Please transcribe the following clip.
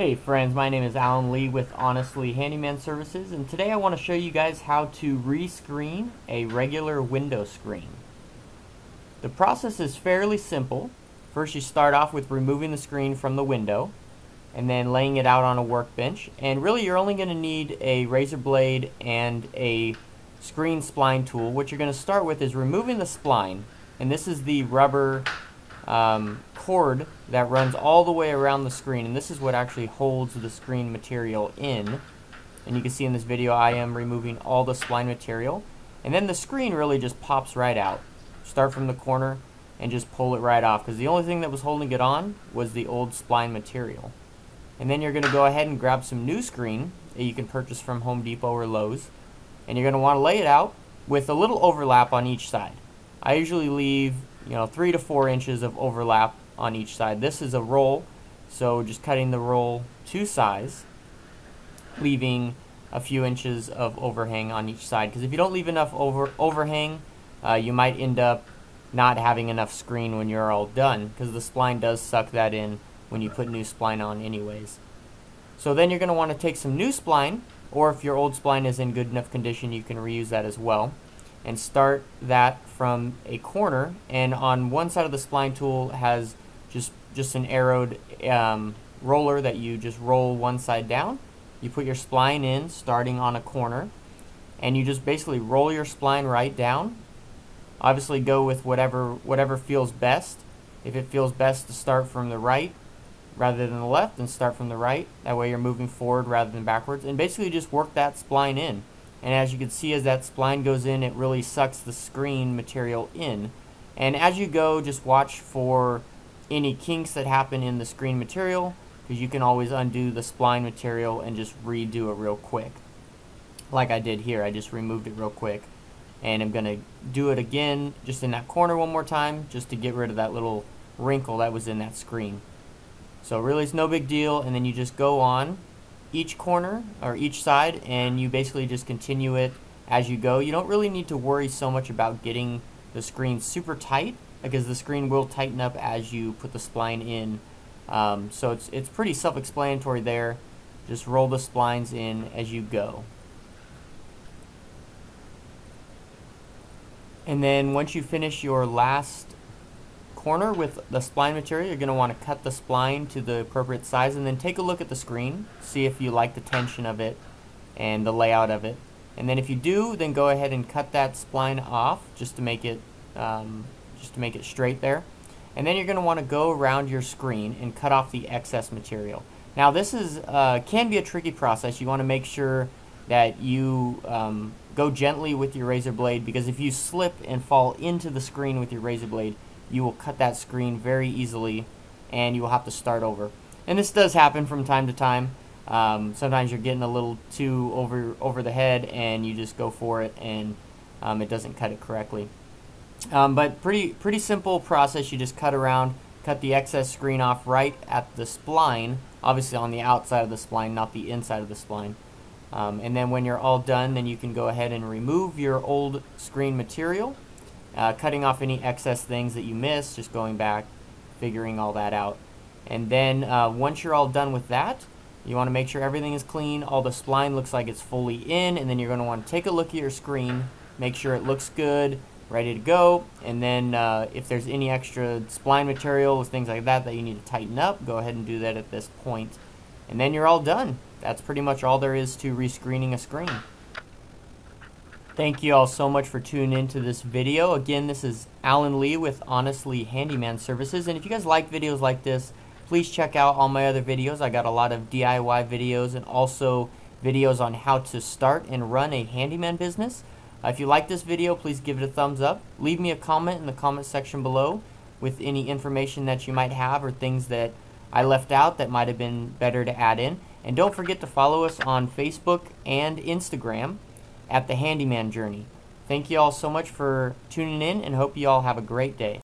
Hey friends, my name is Alan Lee with Honest Lee Handyman Services and today I want to show you guys how to rescreen a regular window screen. The process is fairly simple. First you start off with removing the screen from the window and then laying it out on a workbench and really you're only going to need a razor blade and a screen spline tool. What you're going to start with is removing the spline and this is the rubber um, cord that runs all the way around the screen and this is what actually holds the screen material in. And you can see in this video I am removing all the spline material. And then the screen really just pops right out. Start from the corner and just pull it right off because the only thing that was holding it on was the old spline material. And then you're going to go ahead and grab some new screen that you can purchase from Home Depot or Lowe's and you're going to want to lay it out with a little overlap on each side. I usually leave you know three to four inches of overlap on each side. This is a roll, so just cutting the roll to size, leaving a few inches of overhang on each side. Because if you don't leave enough over overhang, uh, you might end up not having enough screen when you're all done. Because the spline does suck that in when you put new spline on anyways. So then you're going to want to take some new spline, or if your old spline is in good enough condition, you can reuse that as well and start that from a corner and on one side of the spline tool has just just an arrowed um, roller that you just roll one side down. You put your spline in starting on a corner and you just basically roll your spline right down. Obviously go with whatever whatever feels best. If it feels best to start from the right rather than the left, then start from the right. That way you're moving forward rather than backwards. And basically just work that spline in. And as you can see as that spline goes in, it really sucks the screen material in. And as you go, just watch for any kinks that happen in the screen material because you can always undo the spline material and just redo it real quick. Like I did here, I just removed it real quick. And I'm going to do it again just in that corner one more time just to get rid of that little wrinkle that was in that screen. So really it's no big deal and then you just go on each corner or each side and you basically just continue it as you go. You don't really need to worry so much about getting the screen super tight because the screen will tighten up as you put the spline in. Um, so it's, it's pretty self-explanatory there. Just roll the splines in as you go. And then once you finish your last corner with the spline material, you're going to want to cut the spline to the appropriate size and then take a look at the screen, see if you like the tension of it and the layout of it. And then if you do, then go ahead and cut that spline off just to make it um, just to make it straight there. And then you're going to want to go around your screen and cut off the excess material. Now this is uh, can be a tricky process. You want to make sure that you um, go gently with your razor blade because if you slip and fall into the screen with your razor blade, you will cut that screen very easily and you will have to start over. And this does happen from time to time. Um, sometimes you're getting a little too over over the head and you just go for it and um, it doesn't cut it correctly. Um, but pretty pretty simple process. You just cut around, cut the excess screen off right at the spline, obviously on the outside of the spline, not the inside of the spline. Um, and then when you're all done, then you can go ahead and remove your old screen material, uh, cutting off any excess things that you missed, just going back, figuring all that out. And then uh, once you're all done with that, you want to make sure everything is clean, all the spline looks like it's fully in, and then you're going to want to take a look at your screen, make sure it looks good, ready to go. And then uh, if there's any extra spline material or things like that that you need to tighten up, go ahead and do that at this point. And then you're all done. That's pretty much all there is to rescreening a screen. Thank you all so much for tuning into this video. Again, this is Alan Lee with Honest Lee Handyman Services. And if you guys like videos like this, please check out all my other videos. I got a lot of DIY videos and also videos on how to start and run a handyman business. Uh, if you like this video, please give it a thumbs up. Leave me a comment in the comment section below with any information that you might have or things that I left out that might have been better to add in. And don't forget to follow us on Facebook and Instagram at The Handyman Journey. Thank you all so much for tuning in and hope you all have a great day.